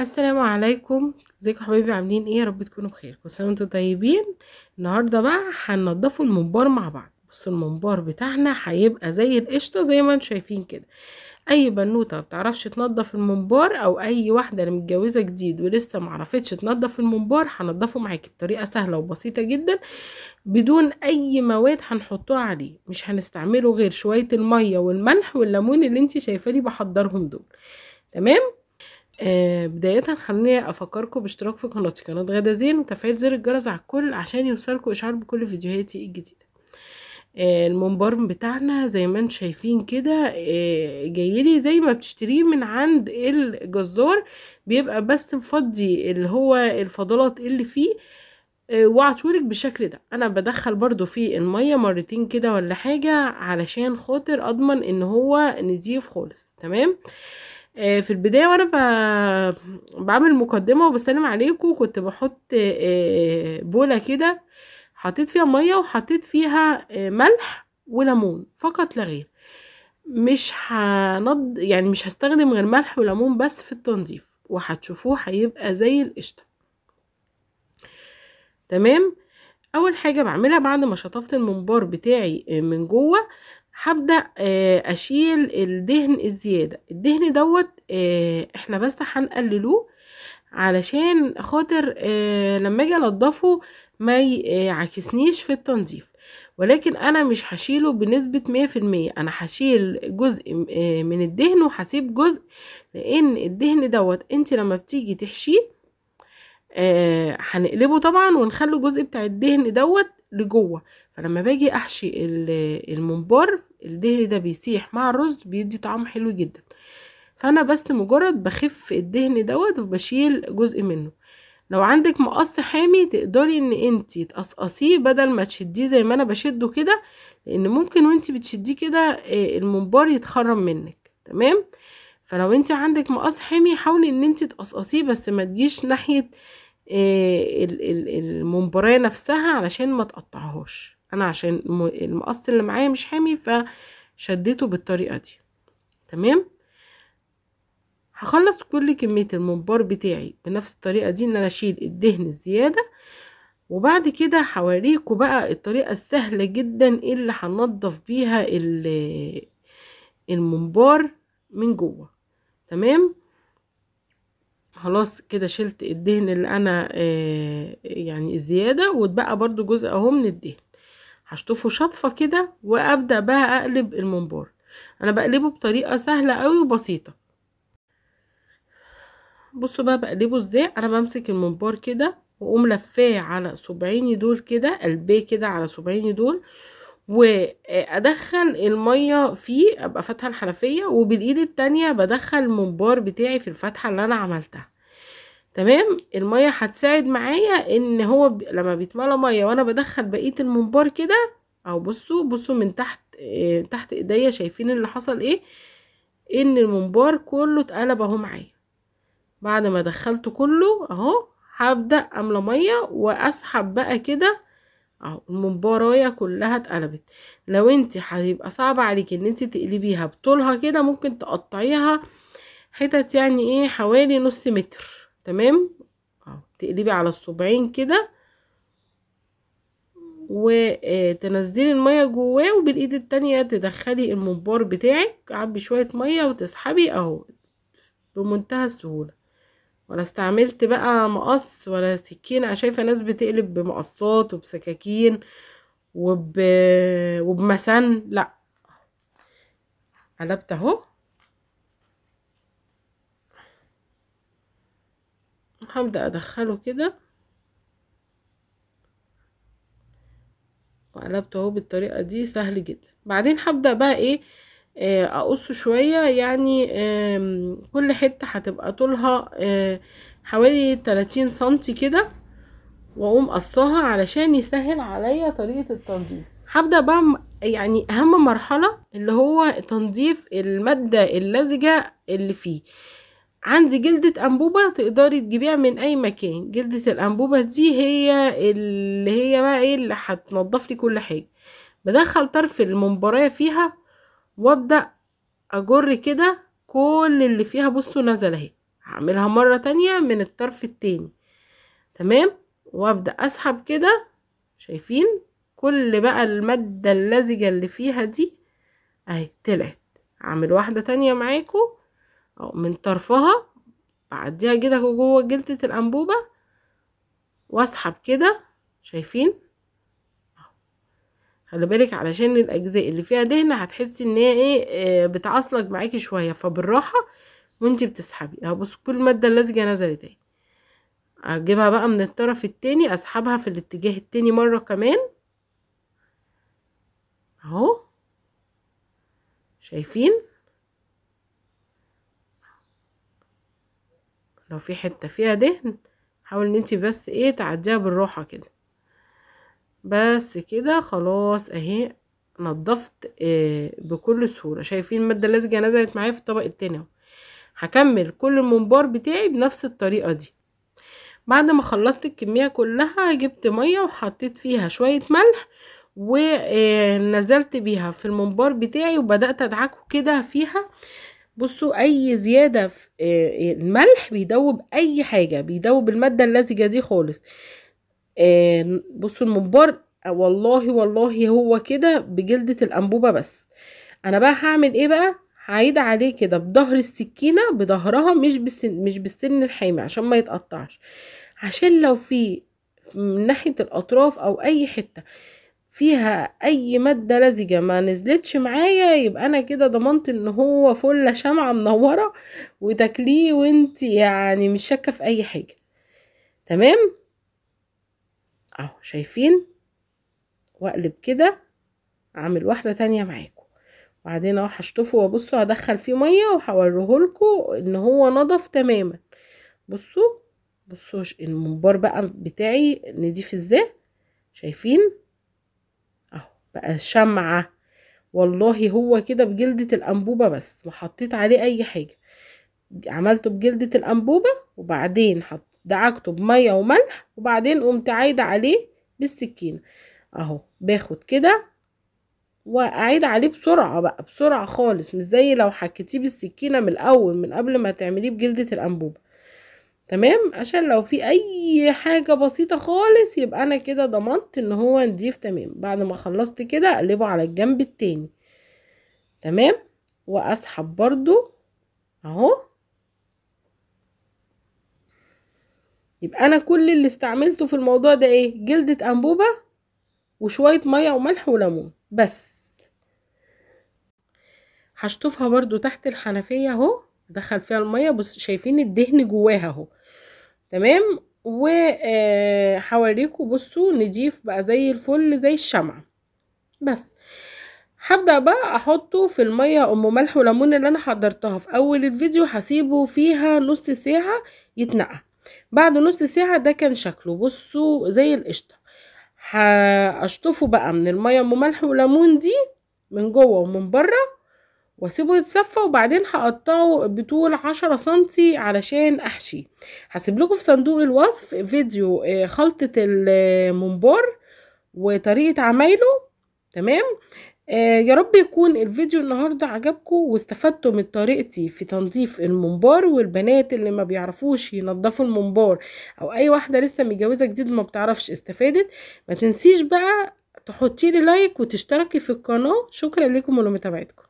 السلام عليكم. ازيكم حبايبي؟ عاملين إيه؟ يا رب تكونوا بخير. كل سنه وأنتم طيبين النهارده بقى هننضفوا الممبار مع بعض. بصوا الممبار بتاعنا هيبقى زي القشطة زي ما أنتم شايفين كده. أي بنوتة ما بتعرفش تنضف الممبار أو أي واحدة اللي متجوزة جديد ولسه معرفتش تنضف الممبار هنضفه معاكي بطريقة سهلة وبسيطة جدا. بدون أي مواد هنحطوها عليه. مش هنستعمله غير شوية المية والملح والليمون اللي انت شايفاني بحضرهم دول. تمام؟ آه بداية خليني أفكركم باشتراك في قناتي. قناة غدا زين وتفعيل زر الجرس على الكل عشان يوصلكوا إشعار بكل فيديوهاتي الجديدة. آه بتاعنا زي ما أنتم شايفين كده آه جايلي زي ما بتشتريه من عند الجزار بيبقى بس مفضي اللي هو الفضلات اللي فيه. آه وعطولك بالشكل ده. أنا بدخل برضو فيه المية مرتين كده ولا حاجة علشان خاطر أضمن إن هو نضيف خالص. تمام؟ في البداية وأنا بعمل مقدمة وبسلم عليكم كنت بحط بولة كده حطيت فيها مية وحطيت فيها ملح وليمون فقط لا غير. مش هنض يعني مش هستخدم غير ملح وليمون بس في التنظيف وهتشوفوه هيبقى زي القشطة. تمام؟ أول حاجة بعملها بعد ما شطفت الممبار بتاعي من جوه هبدأ أشيل الدهن الزيادة. الدهن دوت إحنا بس هنقللوه علشان خاطر لما أجي أنضفه ما يعكسنيش في التنظيف. ولكن أنا مش هشيله بنسبة مية في المية. أنا هشيل جزء من الدهن وهسيب جزء لأن الدهن دوت أنت لما بتيجي تحشيه هنقلبه طبعا ونخلي الجزء بتاع الدهن دوت لجوه. فلما باجي أحشي الممبار الدهن ده بيسيح مع الرز بيدي طعم حلو جدا. فأنا بس مجرد بخف الدهن دوت وبشيل جزء منه. لو عندك مقص حامي تقدري إن انتي تقصقصيه بدل ما تشديه زي ما أنا بشده كده لأن ممكن وانتي بتشديه كده الممبار يتخرم منك. تمام؟ فلو انت عندك مقص حامي حاولي إن انت تقصقصيه بس ما تجيش ناحية الممباريه نفسها علشان ما تقطعهاش أنا عشان المقص اللي معايا مش حامي فشديته بالطريقة دي. تمام؟ هخلص كل كمية الممبار بتاعي بنفس الطريقة دي إن أنا أشيل الدهن الزيادة وبعد كده هوريكم بقى الطريقة السهلة جدا اللي هنضف بيها الممبار من جوه. تمام؟ خلاص كده شلت الدهن اللي أنا آه يعني الزيادة واتبقى برضو جزء أهو من الدهن. هشطفه شطفة كده وأبدأ بقى أقلب الممبار أنا بقلبه بطريقة سهلة قوي وبسيطة. بصوا بقى بقلبه إزاي. أنا بمسك الممبار كده وأقوم لفاه على صبعيني دول كده قلبيه كده على صبعيني دول وأدخل المية فيه أبقى فاتحة الحنفية وبالإيد التانية بدخل الممبار بتاعي في الفتحة اللي أنا عملتها. تمام؟ المية هتساعد معايا إن هو ب... لما بيتملى مية وأنا بدخل بقية الممبار كده أو بصوا بصوا من تحت إيه تحت إيديا شايفين اللي حصل إيه؟ إن الممبار كله اتقلب أهو معايا. بعد ما دخلته كله أهو هبدأ أملى مية وأسحب بقى كده أهو الممبراية كلها اتقلبت. لو أنت هيبقى صعب عليكي إن أنت تقلبيها بطولها كده ممكن تقطعيها حتت يعني إيه حوالي نص متر. تمام؟ أهو تقلبي على الصبعين كده. وتنزلي المية جواه وبالإيد التانية تدخلي الممبار بتاعك. عبي شوية مية وتسحبي أهو بمنتهى السهولة. ولا استعملت بقى مقص ولا سكين؟ أنا شايفة ناس بتقلب بمقصات وبسكاكين وب... وبمسن لا. قلبت أهو. هبدأ أدخله كده. وقلبته أهو بالطريقة دي سهل جدا. بعدين هبدأ بقى إيه أقصه شوية. يعني كل حتة هتبقى طولها حوالي 30 سنتي كده. وأقوم قصاها علشان يسهل عليا طريقة التنظيف. هبدأ بقى يعني أهم مرحلة اللي هو تنظيف المادة اللزجة اللي فيه. عندي جلدة أنبوبة تقدري تجيبيها من أي مكان. جلدة الأنبوبة دي هي اللي هي بقى إيه اللي هتنضف لي كل حاجة. بدخل طرف الممبراية فيها وأبدأ أجر كده كل اللي فيها. بصوا نزل أهي. هعملها مرة تانية من الطرف التاني. تمام؟ وأبدأ أسحب كده. شايفين؟ كل بقى المادة اللزجة اللي فيها دي أهي طلعت. هعمل واحدة تانية معاكم. أو من طرفها بعديها كده جوه جلدة الأنبوبة وأسحب كده شايفين؟ خلي بالك علشان الأجزاء اللي فيها دهن هتحسي إن هي إيه آه بتعصلك معاكي شوية فبالراحة وإنتي بتسحبي. أهو بص كل الماده اللزجة نزلت أهي. أجيبها بقى من الطرف التاني أسحبها في الاتجاه التاني مرة كمان. أهو. شايفين؟ لو في حتة فيها دهن حاول إن انتي بس إيه تعديها بالراحة كده. بس كده خلاص أهي نضفت آه بكل سهولة. شايفين المادة اللزجه نزلت معايا في الطبق التاني هكمل كل الممبار بتاعي بنفس الطريقة دي. بعد ما خلصت الكمية كلها جبت مية وحطيت فيها شوية ملح ونزلت بيها في الممبار بتاعي وبدأت أدعكه كده فيها. بصوا أي زيادة في الملح بيدوب أي حاجة بيدوب المادة اللزجة دي خالص. بصوا الممبار والله والله هو كده بجلدة الأنبوبة بس. أنا بقى هعمل إيه بقى؟ هعيد عليه كده بظهر السكينة بظهرها مش بالسن مش بالسن الحامي عشان ما يتقطعش. عشان لو في من ناحية الأطراف أو أي حتة فيها أي مادة لزجة. ما نزلتش معايا يبقى أنا كده ضمنت إن هو فلة شمعة منورة وتاكليه وأنت يعني مش شاكة في أي حاجة. تمام؟ أهو شايفين؟ وأقلب كده. أعمل واحدة تانية معاكم. وبعدين اهو هشطفه وابصوا هدخل فيه مية وهوريهولكوا إن هو نضف تماما. بصوا بصوا الممبار بقى بتاعي نضيف إزاي. شايفين؟ بقى شمعة. والله هو كده بجلدة الأنبوبة بس وحطيت عليه أي حاجة. عملته بجلدة الأنبوبة وبعدين حط دعكته بمية وملح وبعدين قمت عايدة عليه بالسكينة. أهو باخد كده وأعيد عليه بسرعة بقى بسرعة خالص مش زي لو حكيتيه بالسكينة من الأول من قبل ما تعمليه بجلدة الأنبوبة. تمام؟ عشان لو في أي حاجة بسيطة خالص يبقى أنا كده ضمنت إن هو نضيف تمام. بعد ما خلصت كده أقلبه على الجنب التاني. تمام؟ وأسحب برضو. أهو. يبقى أنا كل اللي استعملته في الموضوع ده إيه؟ جلدة أنبوبة وشوية مية وملح وليمون. بس. هشطفها برضو تحت الحنفية أهو. ادخل فيها المية. بص شايفين الدهن جواها أهو. تمام؟ وهوريكم بصوا نضيف بقى زي الفل زي الشمعة. بس هبدأ بقى أحطه في المية أم ملح وليمون اللي أنا حضرتها. في أول الفيديو هسيبه فيها نص ساعة يتنقع. بعد نص ساعة ده كان شكله. بصوا زي القشطة. هشطفه بقى من المية أم ملح وليمون دي من جوه ومن بره. واسيبه يتصفى وبعدين هقطعه بطول عشرة سنتي علشان احشيه هسيب لكم في صندوق الوصف فيديو خلطة الممبار وطريقة عمايله. تمام؟ آه يا رب يكون الفيديو النهاردة عجبكم واستفدتوا من طريقتي في تنظيف الممبار والبنات اللي ما بيعرفوش ينظفوا الممبار أو أي واحدة لسه متجوزة جديد ما بتعرفش استفادت. ما تنسيش بقى تحطي لي لايك وتشتركي في القناة. شكرا لكم ولمتابعتكم.